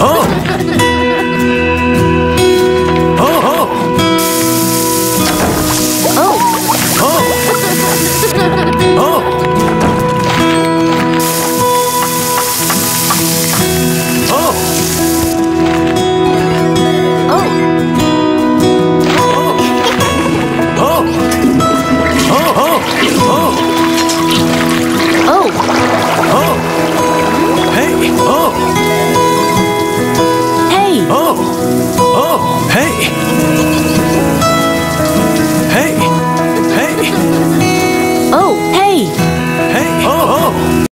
oh! Hey!